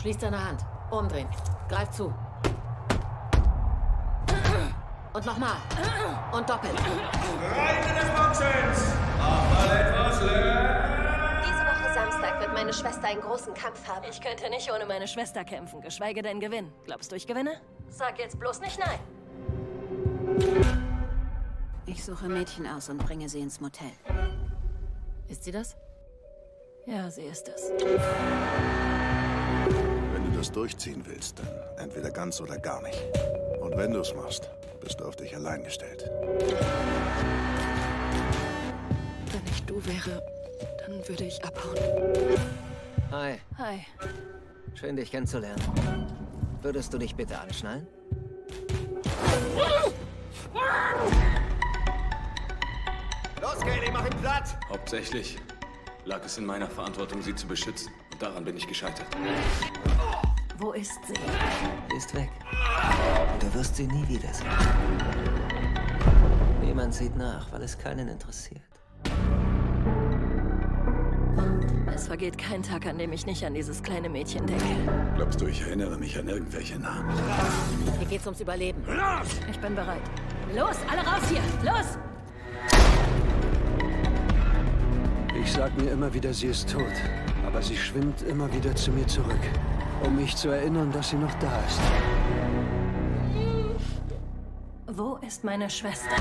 Schließ deine Hand. Umdrehen. Greif zu. Und nochmal. Und doppelt. Reine des Boxens! Auch mal etwas lernen! Diese Woche Samstag wird meine Schwester einen großen Kampf haben. Ich könnte nicht ohne meine Schwester kämpfen, geschweige denn gewinnen. Glaubst du, ich gewinne? Sag jetzt bloß nicht nein. Ich suche Mädchen aus und bringe sie ins Motel. Ist sie das? Ja, sie ist es. Wenn du das durchziehen willst, dann entweder ganz oder gar nicht. Und wenn du es machst, bist du auf dich allein gestellt. Wenn ich du wäre, dann würde ich abhauen. Hi, Hi. schön dich kennenzulernen. Würdest du dich bitte anschnallen? Los, Kaylee, mach ihn platt! Hauptsächlich lag es in meiner Verantwortung, sie zu beschützen. Und daran bin ich gescheitert. Wo ist sie? Sie ist weg. Und du wirst sie nie wiedersehen. Niemand sieht nach, weil es keinen interessiert. Es vergeht kein Tag, an dem ich nicht an dieses kleine Mädchen denke. Glaubst du, ich erinnere mich an irgendwelche Namen? Hier geht's ums Überleben. Ich bin bereit. Los, alle raus hier! Los! Ich sag mir immer wieder, sie ist tot. Aber sie schwimmt immer wieder zu mir zurück. Um mich zu erinnern, dass sie noch da ist. Wo ist meine Schwester?